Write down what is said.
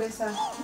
fresa.